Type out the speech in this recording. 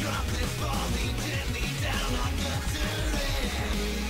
Drop this falling gently down on the terrain.